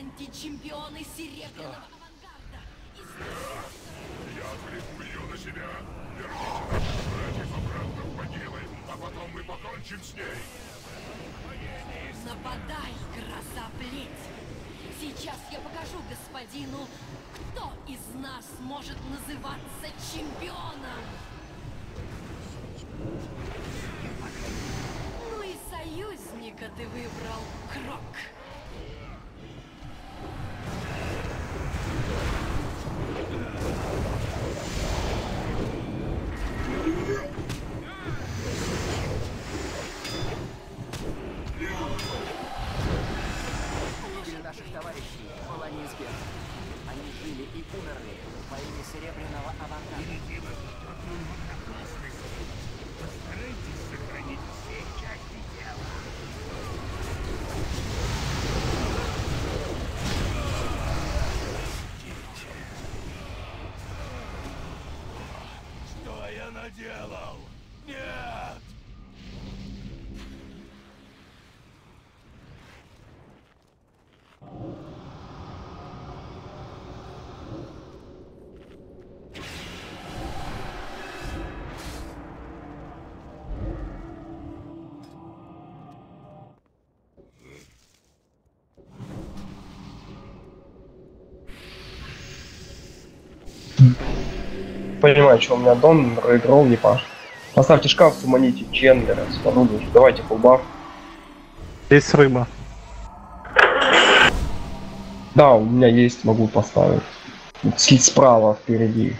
античемпионы серебряного авангарда. Я отвлеку ее на себя. Верните братьев обратно в могилы, а потом мы покончим с ней. Нападай, гроза плеть! Сейчас я покажу господину, кто из нас может называться чемпионом! Ну и союзника ты выбрал, Крок. Наделал? Нет! Понимаю, что у меня дом, рейдрол не паш. Поставьте шкаф, суманите Чендлера, сподобишь. Давайте фулбаф. Есть рыба. Да, у меня есть, могу поставить. С- Справа впереди.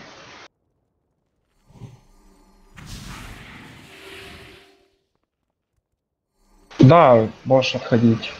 Да, можешь отходить.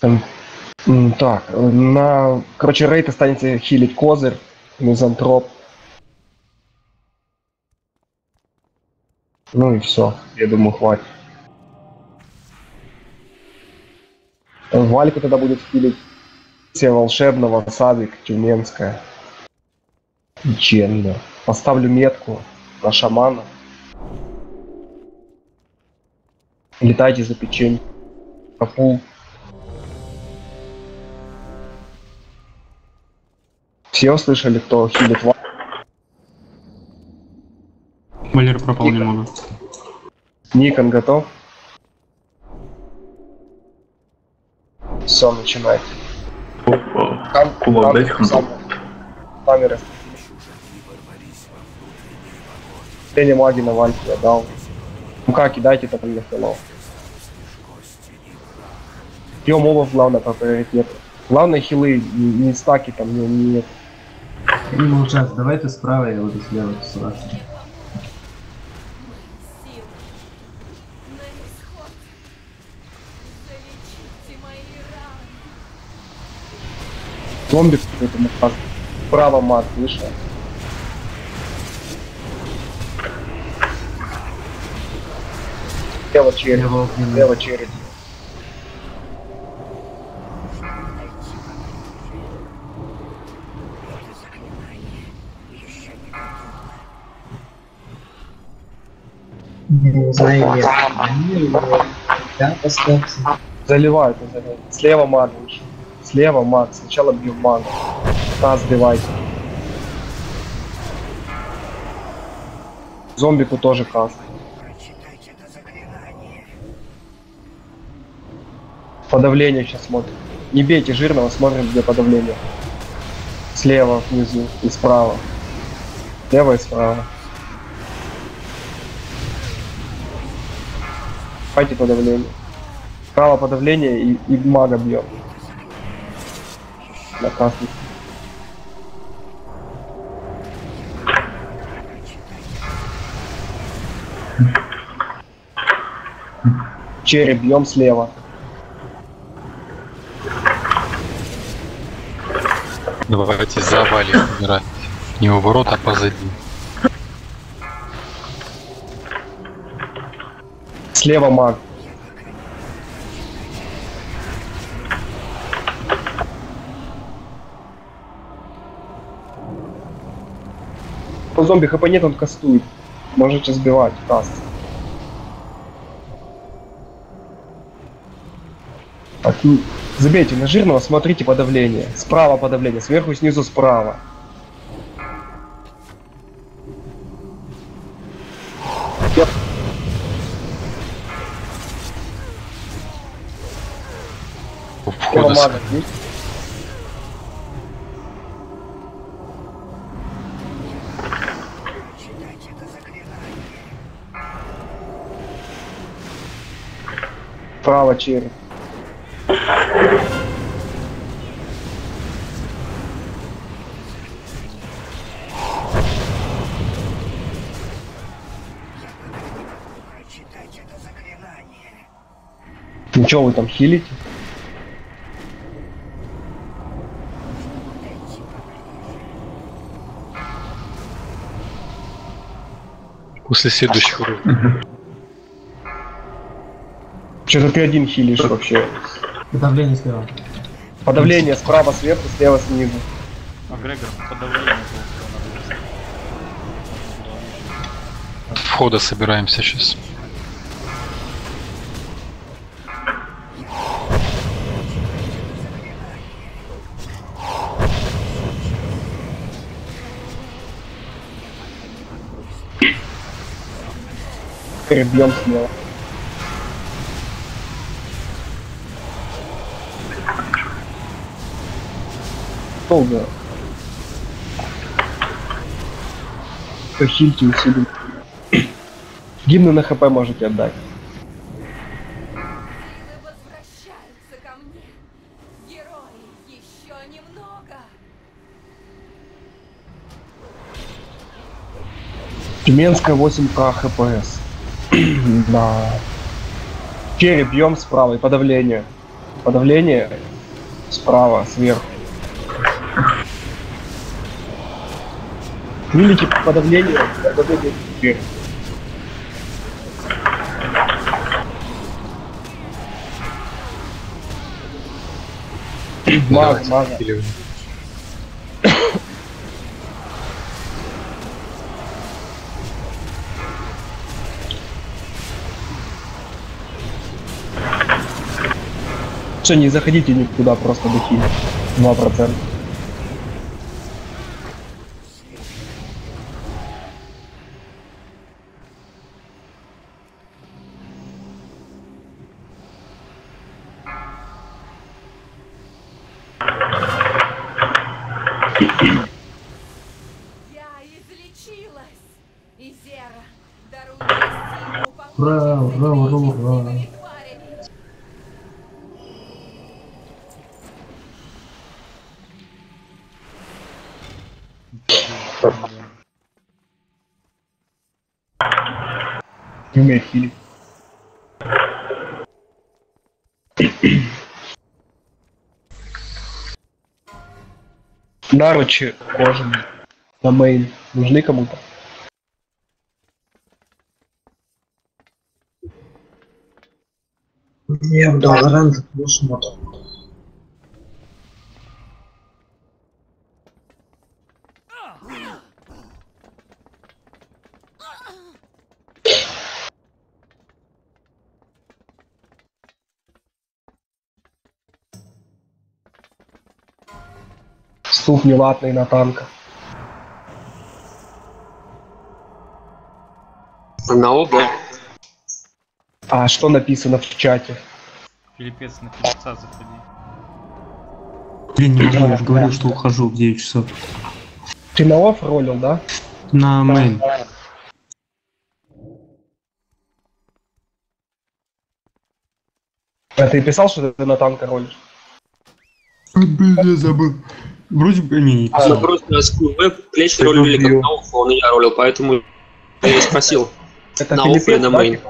Так, э, на... Короче, рейд останется хилить козырь, мизантроп. Ну и все, я думаю, хватит. Вальку тогда будет хилить все волшебного, Садик, Тюменская. И Ченда. Поставлю метку на шамана. Летайте за печень. Капул. Все услышали, кто хилит Вальку? Малер пропал, не могу. Никон готов? Все, начинайте. Кам- Кулак ханту. сам- Камеры. Тени маги на вальке я дал. Ну как, кидайте там для хилов. Пьем мобов главное по приоритету. Главное хилы, не, не стаки там, не, не Не молчать, давайте справа, я буду слева тусоваться. Силы на исход. Залечите мои раны. зомби какой-то напад. Право мат, слышно? Лево череп, Лево огненный. Не знаю, нет. Да, поставьте. Заливай, это заливай. Слева маг выше. Слева маг. Сначала бьем мага. Нас сбивайте. Зомбику тоже каст. Подавление сейчас смотрим. Не бейте жирного, смотрим, где подавление. Слева, внизу и справа. Слева и справа. Давайте подавление. Справа подавление и, и мага бьем. На красный. Череп бьем слева. Давайте завалим умирать. Не у ворот, а позади. Слева маг. У зомби хп нет, он кастует. Можете сбивать каст. Так, ну, забейте на жирного, смотрите подавление. Справа подавление, сверху, снизу, справа. Есть? Справа череп. Ничего вы там хилите? После следующего уровня. Что-то ты один хилишь вообще. Давление слева. Подавление справа сверху, слева снизу. Макгрегор, подавление От входа собираемся сейчас. Перебьем смело. Долго. Хильте усилим. Гимны на хп можете отдать. Тюменская 8к хпс. Да. Череп бьем справа и подавление. Подавление справа, сверху. Великий подавление, подавление череп. Маг, мага. Что, не заходите никуда, просто дохили. 2%. Я излечилась. Изера, даруй мне силу Ура, ура, ура, ура. Не умеет хилить. Наручи кожаные. На мейн. Нужны кому-то? Я в Долларан плюс мото. Ступни латные на танка. На оба. А что написано в чате? Филиппец на певца заходи. Блин, не могу, я же говорил, что ухожу в 9 часов. Ты на офф ролил, да? На мейн. А ты писал, что ты на танка ролишь? Блин, я забыл. Вроде бы не, не Ну писал. просто веб, плечи ролили как на офф, он и я ролил, поэтому я и спросил. Это На или Филиппец, на мейн?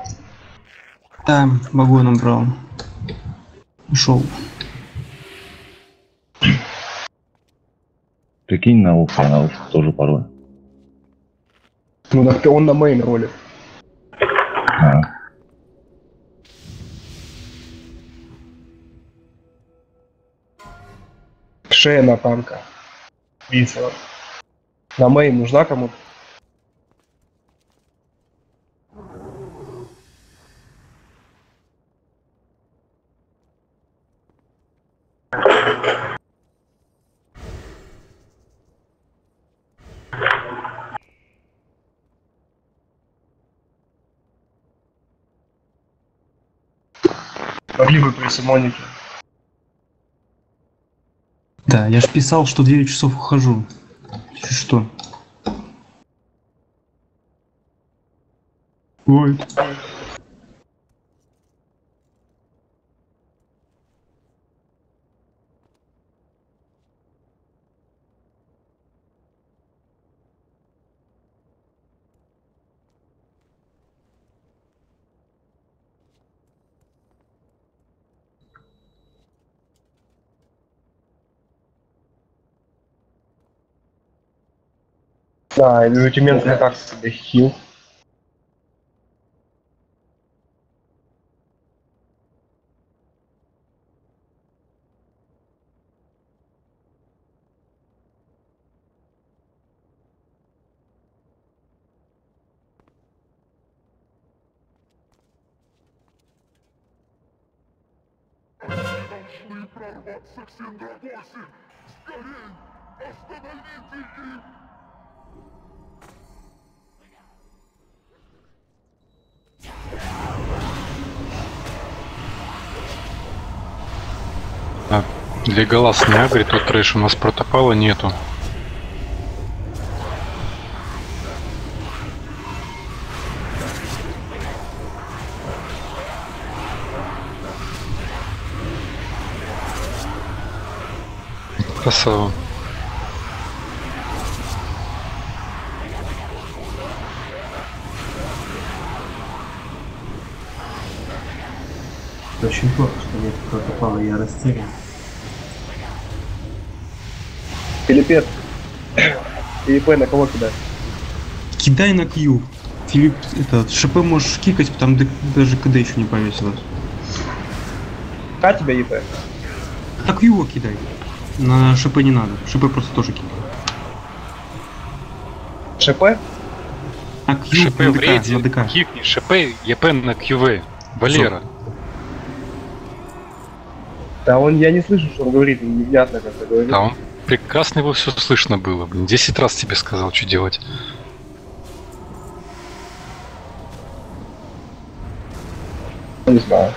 Да, вагоном брал. Ушел. Прикинь на уф, на уф тоже пароль. Ну так ты он на мейн ролит. А, Шея на танка. Весело. На мейн нужна кому-то? Могли бы при Симонике. Да, я ж писал, что 9 часов ухожу. Чуть что? Ой. tá eles otimizam o ataque Cyber Kill. Actually, Paradox Леголас не агрит, тот трэш у нас протопала нету. Красава. Очень плохо, что нет протопала, я растерян. Филиппет. Филиппе на кого кидать? Кидай на Q. Филипп, это, ШП можешь кикать, там даже КД еще не повесилось. К тебя ЕП? На Q его кидай. На ШП не надо. ШП просто тоже кидай. ШП? А Q ШП на в ДК, рейде, на ДК. кикни, ШП, ЕП на КВ. Валера. Да он, я не слышу, что он говорит, невнятно как-то говорит. Да, он прекрасно его все слышно было. Блин, 10 раз тебе сказал, что делать. Не знаю.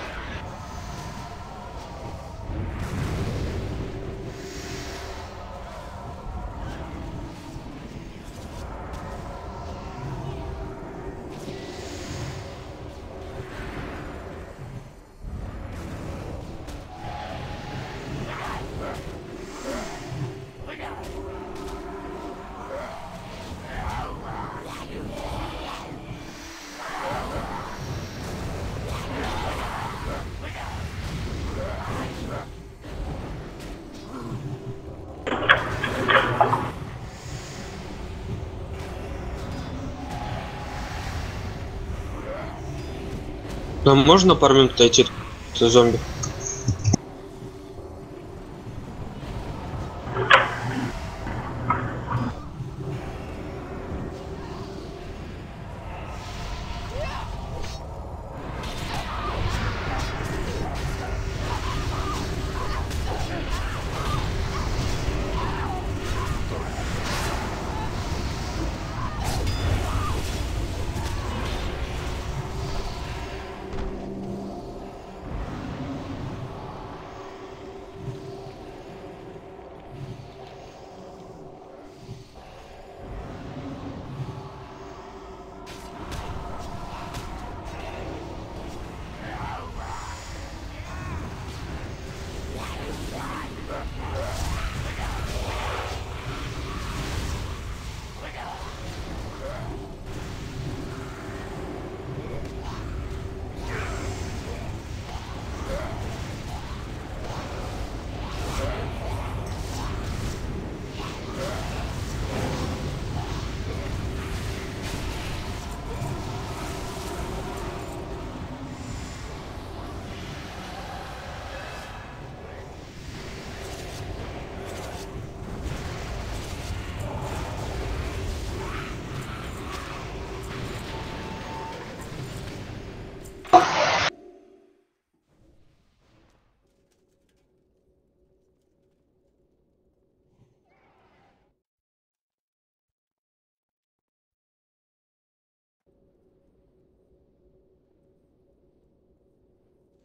Нам можно пару минут отойти от зомби?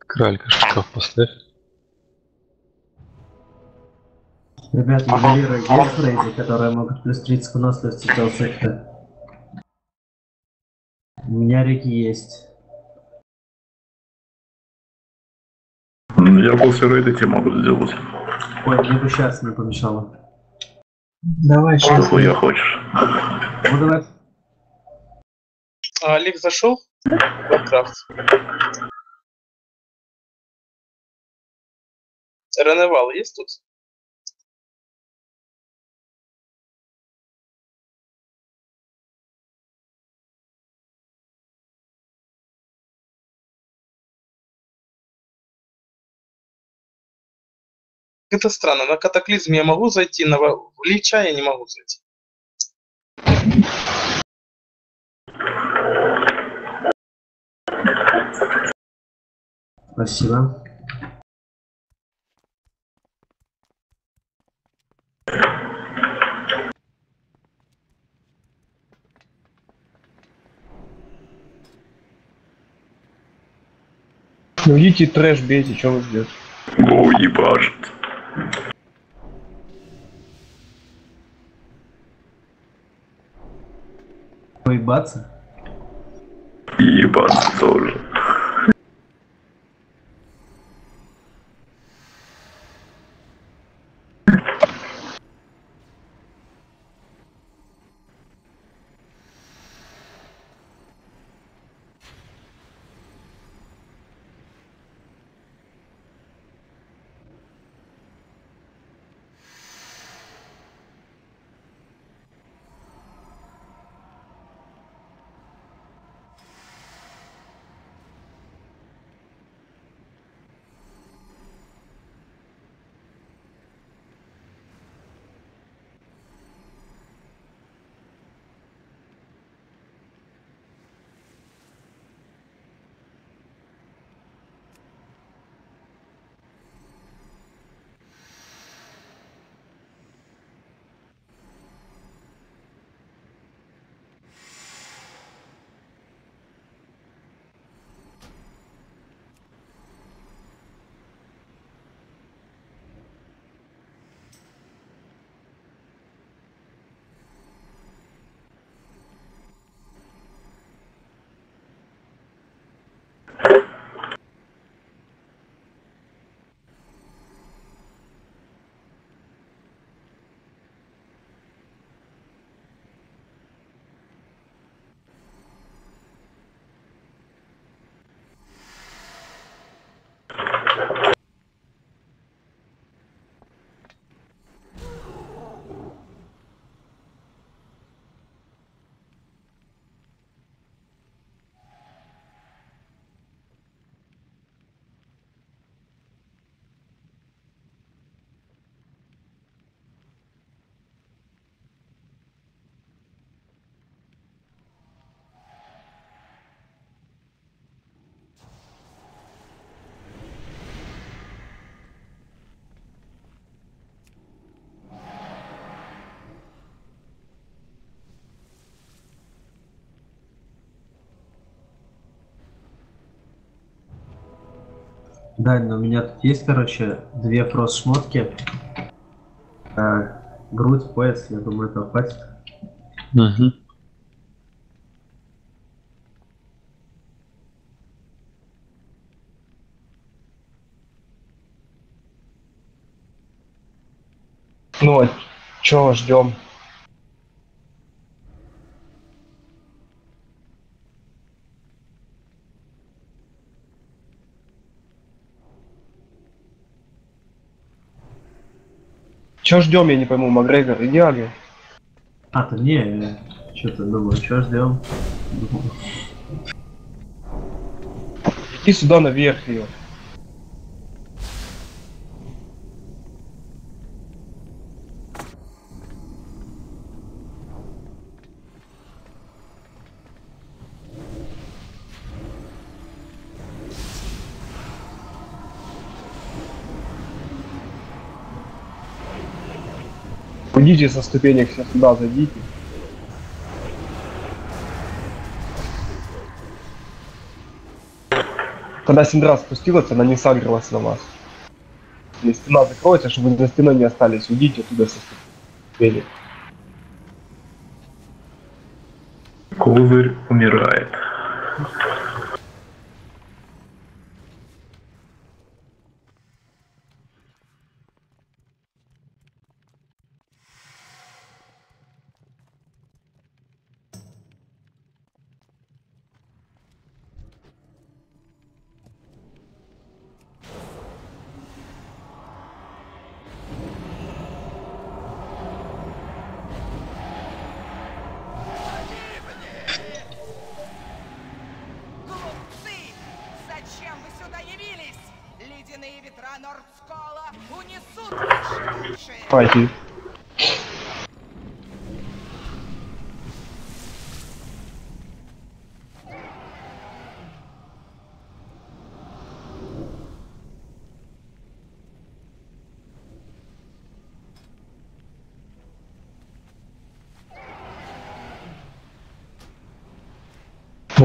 Кралька шкаф поставь. Ребят, в рейде, которые могут плюс 30 выносливости тела секты? У меня реки есть. Я после рейда тебе могу сделать. Ой, мне бы сейчас не помешало. Давай, Что сейчас. хуя хочешь? Ну давай. А, Олег зашел? Warcraft. Реневал есть тут? Это странно, на катаклизм я могу зайти, на Лича я не могу зайти. Спасибо. Ну идите трэш бейте, что вы ждете? Гоу ебашит. Поебаться? Ебаться тоже. Да, но у меня тут есть, короче, две фрост-шмотки. А, грудь, пояс, я думаю, этого хватит. Угу. Ну, чё ждем? Чё ждем, я не пойму, Макгрегор, иди Агри. А, то не, что-то думаю, что ждем? Иди сюда наверх ее. Идите со ступенек все сюда, зайдите. Когда Синдра спустилась, она не сагрилась на вас. Если стена закроется, чтобы вы за стеной не остались, уйдите оттуда со ступени. Козырь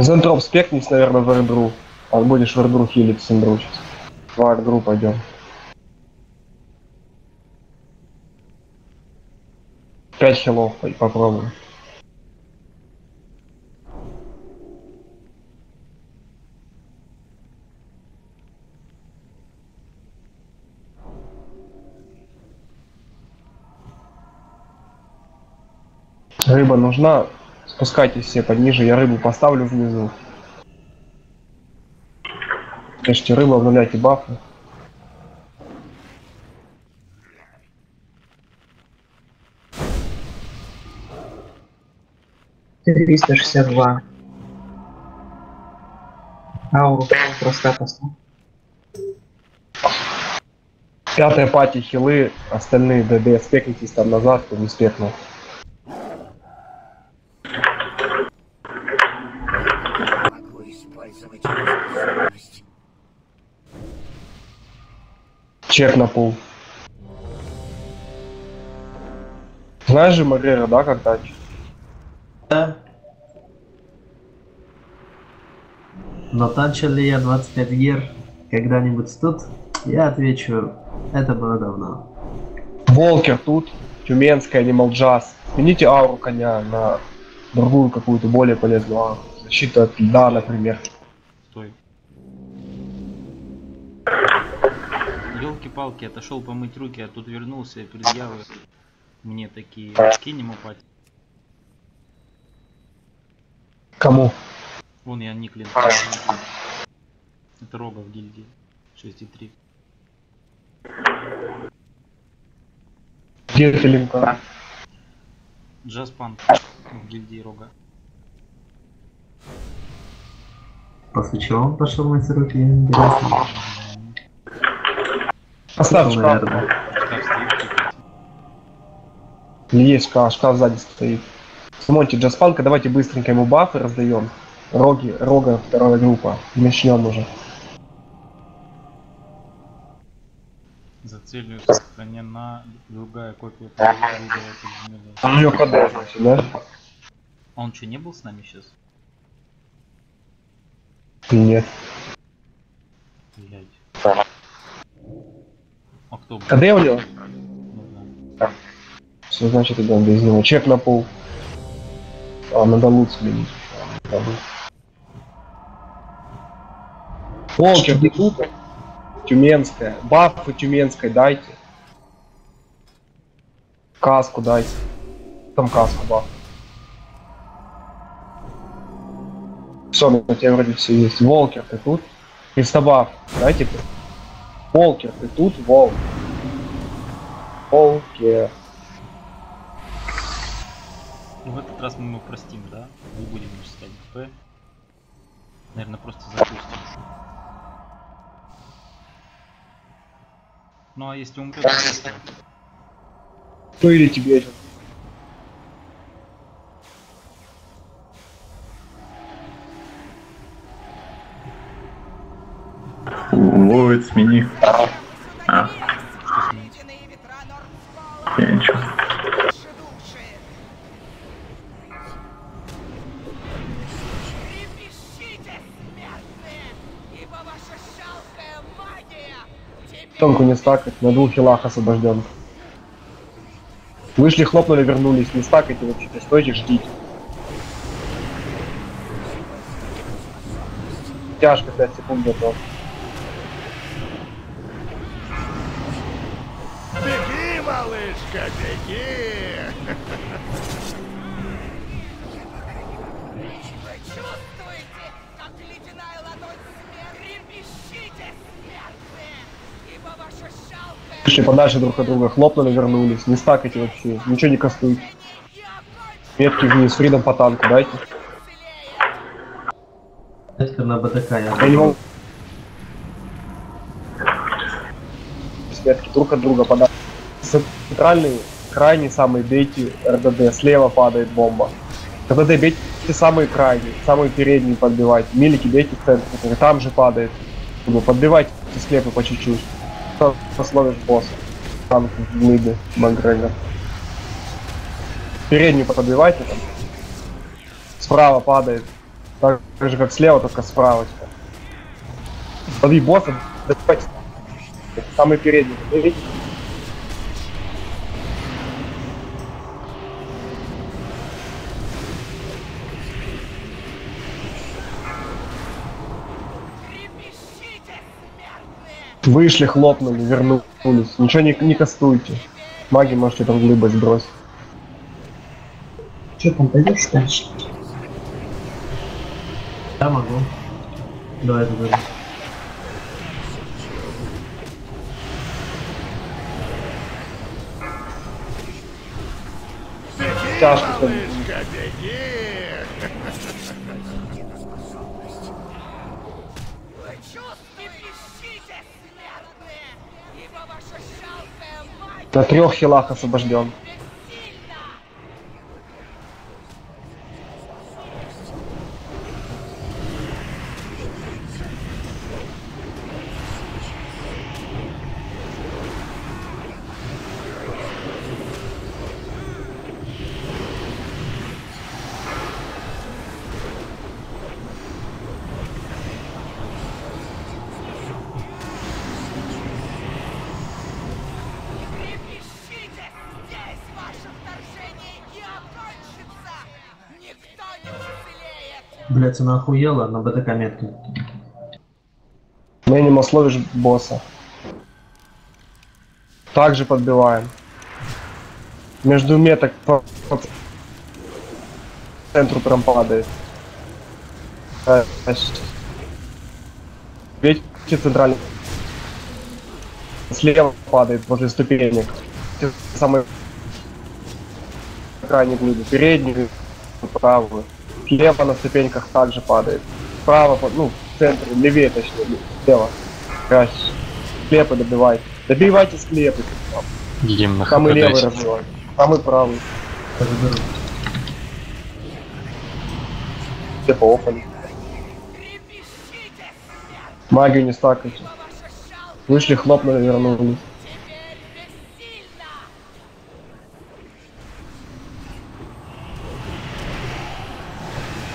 Зентроп спекнись, наверное, в Эрдру. А будешь в Эрдру хилить Синдру сейчас. В Эрдру пойдем. Пять хилов по- попробуем. Рыба нужна. Спускайтесь все пониже, я рыбу поставлю внизу. Ешьте рыбу, обнуляйте бафы. Триста шестьдесят два. Ауру просто поставь. Пятая пати хилы, остальные ДД спекнитесь там назад, кто не спекнул. Чек на пол. Знаешь же Магрера, да, когда? Да. Но танчил ли я 25 гер когда-нибудь тут? Я отвечу, это было давно. Волкер тут, Тюменская, Animal Jazz. Смените ауру коня на другую какую-то более полезную ауру. Защиту от льда, например. Елки-палки, отошел помыть руки, а тут вернулся и предъявы мне такие. Кинь ему пать. Кому? Вон я Никлин. Это Рога в гильдии. 6,3. Где ты линка? Джаспанк в гильдии Рога. После чего он пошел мыть руки, интересно. Поставь шкаф. есть шкаф, шкаф сзади стоит. Смотрите, Джаспанка, давайте быстренько ему бафы раздаем. Роги, рога вторая группа. Начнем уже. За целью сохранена другая копия. А у него КД, значит, да? Он что, не был с нами сейчас? Нет. Блять. А кто него? Ну да. Все, значит, идем без него. Чек на пол. А, надо лут сменить. Ты тут? Тюменская. Бафы Тюменской дайте. Каску дайте. Там каску баф. Все, на тебе вроде все есть. Волкер, ты тут? Кристобаф, дайте ты. Волкер, ты тут? Волк. Волкер. Ну, в этот раз мы ему простим, да? Не будем читать ГП. Наверное, просто запустим. Ну а если умрет, то? Ну или тебе Ловит, смени. А, я ничего. Тонку не стакать, на двух хилах освобожден. Вышли, хлопнули, вернулись. Не стакайте вообще, стойте, ждите. Тяжко 5 секунд готов. Беги, малышка, беги! Вы чувствуете, как ледяная ладонь смерти? Трепещите, смертные! Ибо ваша шалкая Вышли подальше друг от друга, хлопнули, вернулись. Не стакайте вообще, ничего не кастуйте. Метки вниз, фридом по танку дайте. Это на БДК я. Я не могу. С Метки друг от друга подальше. Центральный, крайний самый бейте РДД, слева падает бомба. РДД бейте самый крайний, самый передний подбивайте. Милики бейте в центр, там же падает. Подбивайте склепы по чуть-чуть. Пословишь босса. Танк в глыбе, Макгрегор. Переднюю подбивайте там. Справа падает. Так же как слева, только справа. Подбей босса, добивайте. Самый передний. Вышли, хлопнули, вернулись. Ничего не, не кастуйте. Маги можете там глыбой сбросить. Че там даешь дальше? Да, могу. Давай, давай. Тяжко. Малышка, На трех хилах освобожден. Она охуела на БДК метки. Минимум словишь босса. Также подбиваем. Между меток по, по центру прям падает. Э, Видите центральный? Слева падает возле ступенек. Те Самые крайние глыбы. Переднюю, правую. Слева на ступеньках также падает. Справа, ну, в центре, левее точнее, слева. Крась. Склепы добивайте. Добивайте склепы. Гимн Самый хп левый дайте. развивай. Самый правый. Все поопали. Магию не стакайте. Вышли, хлопнули, вернулись.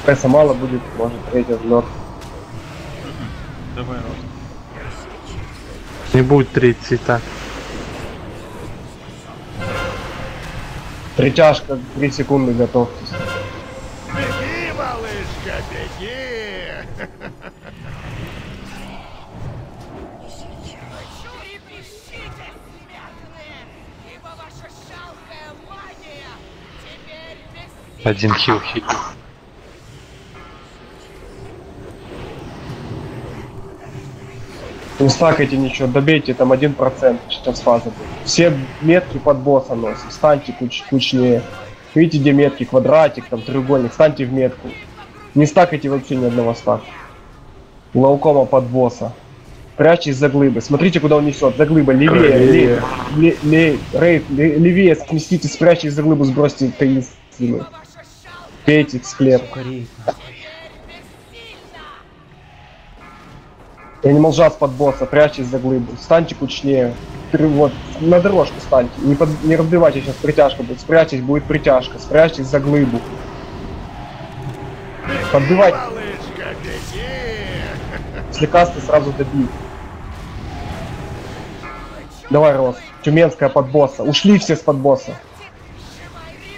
Пресса мало будет, может третий взлет. Давай, Рот. Не будет третий так. Притяжка, 3 секунды готовьтесь. Беги, малышка, беги! Трепещите, смертные! Ибо Не стакайте ничего, добейте там 1%, сейчас фаза будет. Все метки под босса носим, станьте куч кучнее. Видите, где метки, квадратик, там треугольник, станьте в метку. Не стакайте вообще ни одного стака. Лаукома под босса. Прячьтесь за глыбы. Смотрите, куда он несет. За глыба. Левее, левее. Ле, ле- рейд, ле- левее сместитесь, спрячьтесь за глыбу, сбросьте таинственную. Пейте склеп. Animal Jazz под босса, прячьтесь за глыбу. Станьте кучнее. Вот, на дорожку станьте. Не, под, не разбивайте сейчас притяжка будет. Спрячьтесь, будет притяжка. Спрячьтесь за глыбу. Подбивайте. Малышка, беги! Если касты сразу добить. Давай, Рос. Тюменская под босса. Ушли все с под босса.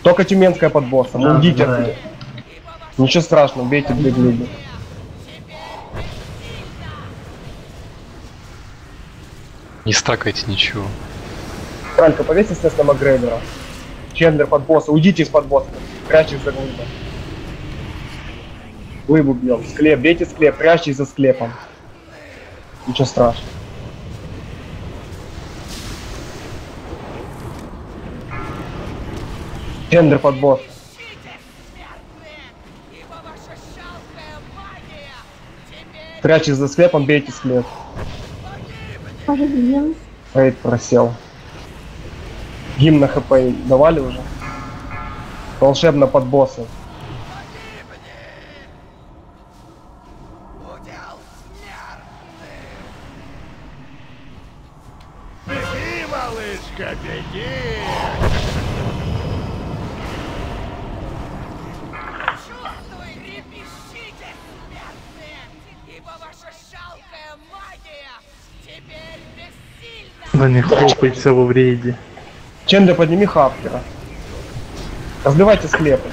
Только Тюменская под. Да, Уйдите да. Ничего страшного, бейте две глыбы. Не стакайте ничего. Кралька, повесь СС на Макгрегора. Чендлер под босса. Уйдите из-под босса. Прячьтесь за глыбой. Глыбу бьем. Склеп. Бейте склеп. Прячьтесь за склепом. Ничего страшного. Чендлер под босса. Прячьтесь за склепом, бейте склеп. Рейд просел. Гимн на хп давали уже? Волшебно под босса. Да не хлопайся во вреде. Чендлер, подними хаптера. Разбивайте склепы.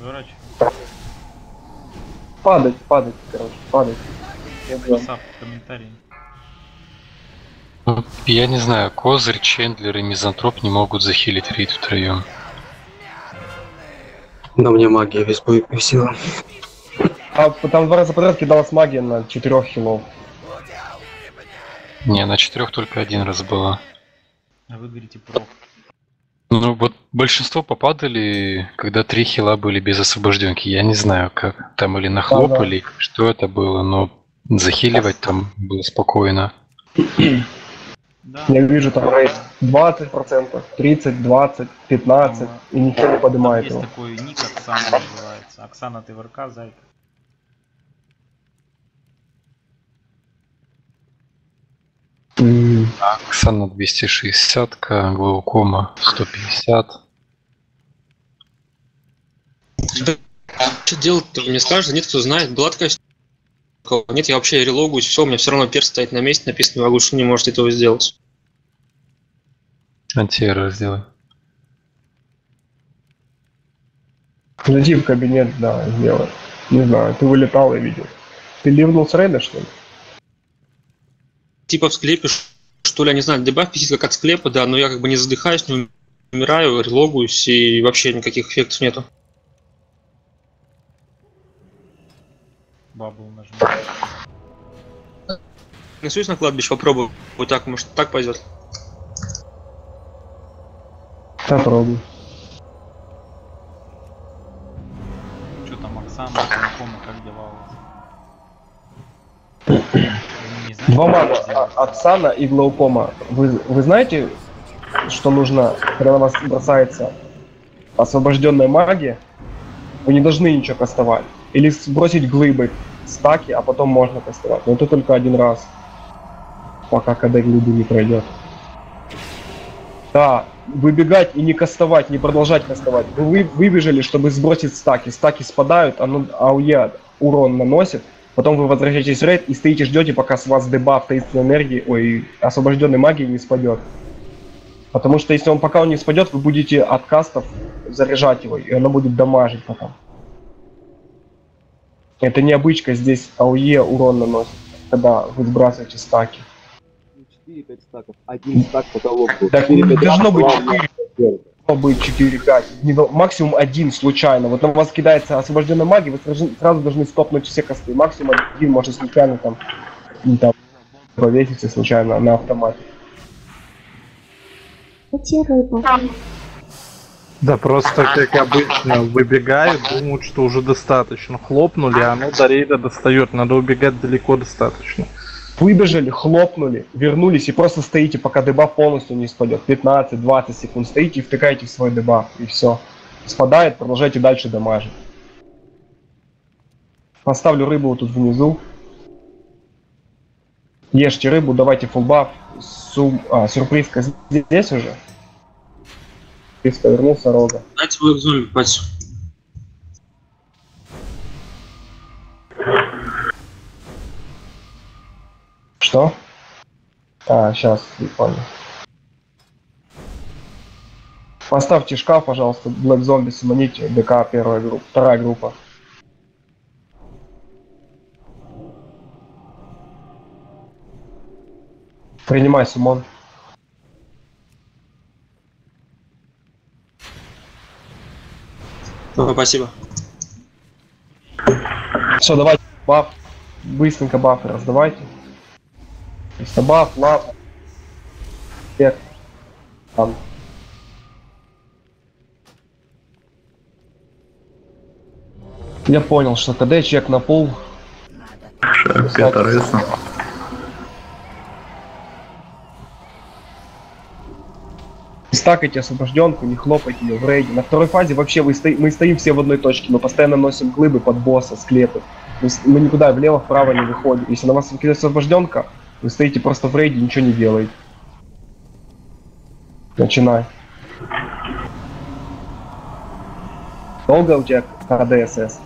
Дурачок. Падать, падать, короче, падать. Комментарий. Ну, Я не знаю, Козырь, Чендлер и Мизантроп не могут захилить рейд втроем. На мне магия весь бой висела. А там два раза подряд кидалась магия на четырех хилов. Не, на четырех только один раз было. А вы говорите про... Ну вот большинство попадали, когда три хила были без освобожденки. Я не знаю, как там или нахлопали, что это было, но захиливать там было спокойно. Я вижу там рейд 20%, 30, 20, 15, и никто не поднимает Есть его. такой ник Оксана называется. Оксана ТВРК, зайка. Оксана 260, глаукома 150. Что делать-то, мне скажете, нет, кто знает. Была такая нет, я вообще релогуюсь, все, у меня все равно перст стоит на месте, написано, могу, что не можете этого сделать. Антиэра сделай. Зайди в кабинет, да, сделай. Не знаю, ты вылетал и видел. Ты ливнул с рейда, что ли? Типа в склепе, что ли, я не знаю, дебаф висит как от склепа, да, но я как бы не задыхаюсь, не умираю, релогуюсь, и вообще никаких эффектов нету. Бабл нажимаю. Несусь на кладбище, попробую. Вот так, может, так пойдет. Попробуй. Что там, Оксана, знакома, как дела у вас? Знаете, Два мага, а- Оксана и Глаукома. Вы, вы знаете, что нужно, когда вас бросается освобожденная магия? Вы не должны ничего кастовать. Или сбросить глыбы стаки, а потом можно кастовать. Но это только один раз. Пока когда глыбы не пройдет. Да, выбегать и не кастовать, не продолжать кастовать. Вы вы- выбежали, чтобы сбросить стаки. Стаки спадают, оно АУЕ урон наносит. Потом вы возвращаетесь в рейд и стоите ждете, пока с вас дебаф таинственной энергии, ой, освобожденной магии не спадет. Потому что если он пока он не спадет, вы будете от кастов заряжать его, и оно будет дамажить потом. Это не обычка, здесь АУЕ урон наносит, когда вы сбрасываете стаки. 4-5 стаков. Один стак потолок. Так должно быть 4. Быть 4-5. Не дол- Максимум один случайно. Вот на вас кидается освобожденная магия, вы сразу, сразу должны стопнуть все косты. Максимум один может случайно там, ну, там повеситься случайно на автомате. Да просто, как обычно, выбегают, думают, что уже достаточно. Хлопнули, а оно до рейда достает. Надо убегать далеко достаточно. Выбежали, хлопнули, вернулись и просто стоите, пока дебаф полностью не спадет. 15-20 секунд стоите и втыкаете в свой дебаф, и все. Спадает, продолжайте дальше дамажить. Поставлю рыбу вот тут внизу. Ешьте рыбу, давайте фулбаф. Сум... А, сюрпризка здесь уже. Сюрпризка вернулся рога. Дайте свой зомби, пать. Что? А, сейчас, не понял. Поставьте шкаф, пожалуйста, Black Zombie, суманите, ДК первая группа, вторая группа. Принимай сумон. Ну, спасибо. Все, давайте баф. Быстренько бафы раздавайте. Баф, лав. Эк. Там. Я понял, что КД чек на пол. Не стакайте освобожденку, не хлопайте ее в рейде. На второй фазе вообще вы сто- мы стоим все в одной точке, мы постоянно носим глыбы под босса, склепы. Мы, мы никуда влево-вправо не выходим. Если на вас кидает освобожденка, вы стоите просто в рейде, ничего не делаете. Начинай. Долго у тебя КДСС?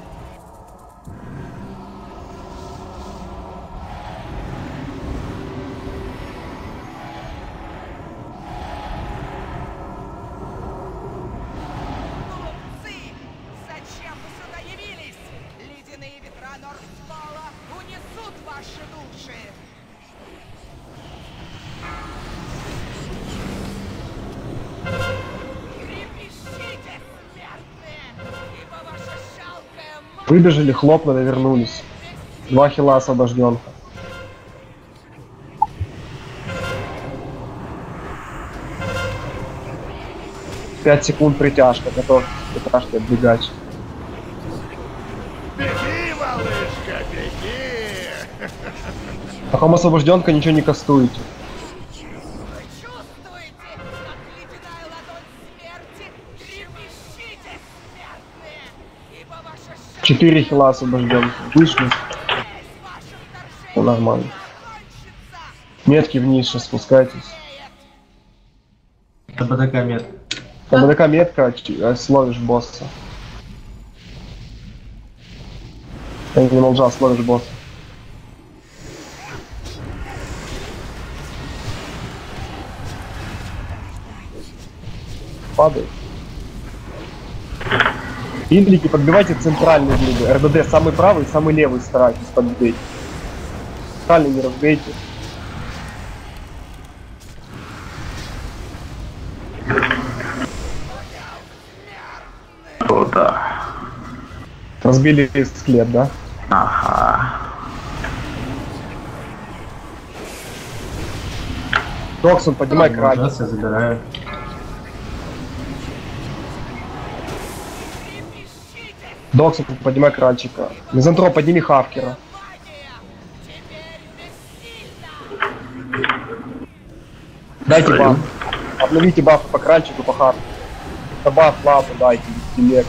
Выбежали, хлопнули, вернулись. Два хила освобожденка. Пять секунд притяжка, готов к притяжке отбегать. Беги, малышка, беги! Потом освобожденка ничего не кастуете. Четыре хила освобожденка. Вышли. Все нормально. Метки вниз сейчас спускайтесь. Это БДК мет. По БДК метка э, словишь босса. Animal Jazz словишь босса. Падает. Инглики подбивайте центральные глыбы. РДД самый правый, самый левый старайтесь подбить. Центральный не разбейте. О, да. Разбили склеп, да? Ага. Доксон, поднимай. Сейчас я забираю. Доксон, поднимай кральчика. Мизантроп, подними Хавкера. Дайте баф. Обновите баф по кральчику, по Хавкеру. Баф лапу дайте, интеллект.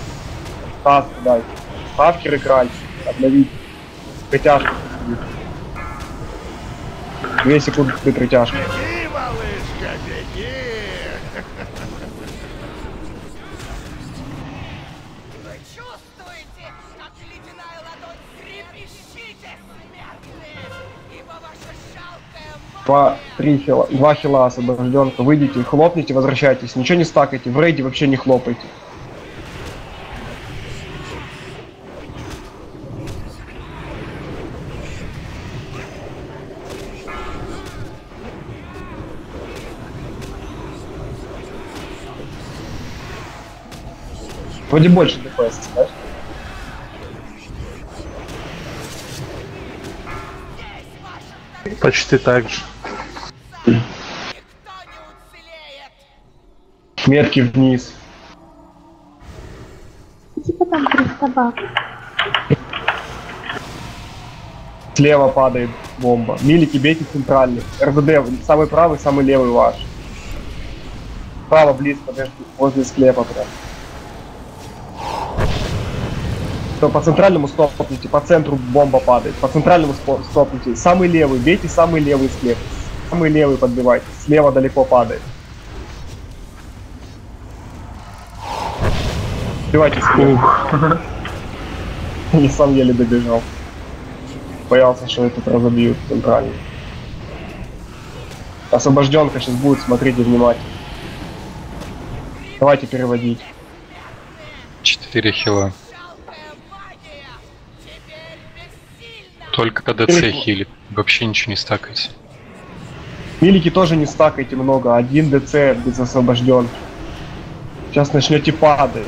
Хаску дайте. Хавкер и кральчик. Обновите. Притяжка. Две секунды при Два, три хила, два хила освобожденка. Выйдите, хлопните, возвращайтесь. Ничего не стакайте. В рейде вообще не хлопайте. Вроде больше ДПС, да? Почти так же. Метки вниз. Типа там 300 бак. Слева падает бомба. Милики бейте центральный. РДД самый правый, самый левый ваш. Право близко, между, возле склепа прям. То по центральному стопните, по центру бомба падает. По центральному стопните. Самый левый, бейте самый левый склеп. Самый левый подбивайте. Слева далеко падает. Сбивайте склеп. И сам еле добежал. Боялся, что этот разобьют центральный. Освобожденка сейчас будет, смотрите внимательно. Давайте переводить. 4 хила. Только Четыре хила. хилит. Вообще ничего не стакайте. Милики тоже не стакайте много, один ДЦ без освобожденки. Сейчас начнете падать.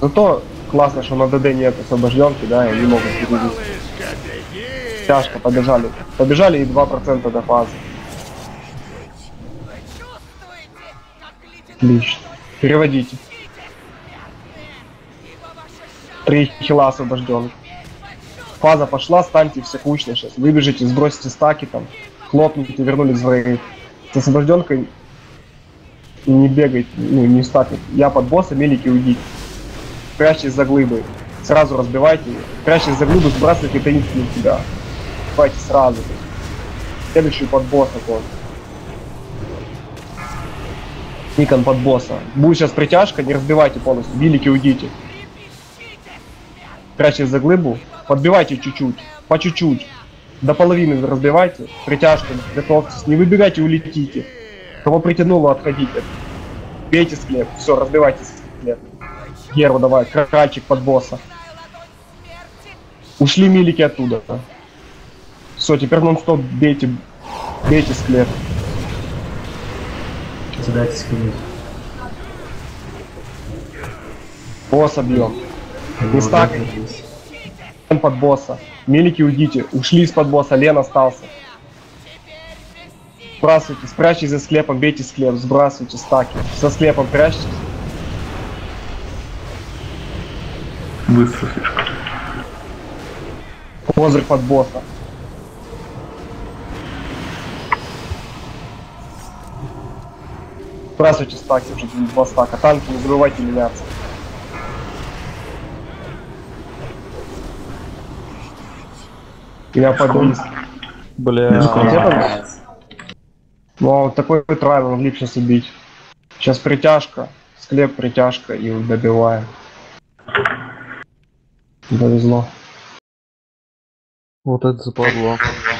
Зато классно, что на ДД нет освобожденки, да, и они могут перевести. Тяжко, побежали. Побежали и 2% до фазы. Отлично. Переводите. Три хила освобожденных. Фаза пошла, станьте все кучно сейчас. Выбежите, сбросите стаки там, хлопните, вернулись в рейд. С освобожденкой не бегайте, ну не стакайте. Я под босса, мелики уйдите. Прячьтесь за глыбой. Сразу разбивайте. Прячьтесь за глыбу, сбрасывайте таинственный себя. Давайте сразу. Следующий под босса тоже. Никон под босса. Будет сейчас притяжка, не разбивайте полностью. Велики уйдите. Прячьтесь за глыбу. Подбивайте чуть-чуть. По чуть-чуть. До половины разбивайте. Притяжка, готовьтесь. Не выбегайте, улетите. Кого притянуло, отходите. Бейте склеп. Все, разбивайте склеп. Геру давай, кральчик под босса. Ушли милики оттуда. Все, теперь нон-стоп бейте. Бейте склеп. Задайте скинуть. Босса бьем. Лен под босса. Мелики уйдите. Ушли из-под босса. Лен остался. Сбрасывайте, спрячьтесь за склепом, бейте склеп, сбрасывайте стаки. За склепом прячьтесь. Быстро слишком. Козырь под босса. Сбрасывайте стаки, уже два стака. Танки не забывайте меняться. Я подвис. Бля. Где? Ну, а вот такой могли бы сейчас убить. Сейчас притяжка, склеп притяжка и добиваем. Повезло. Вот это западло.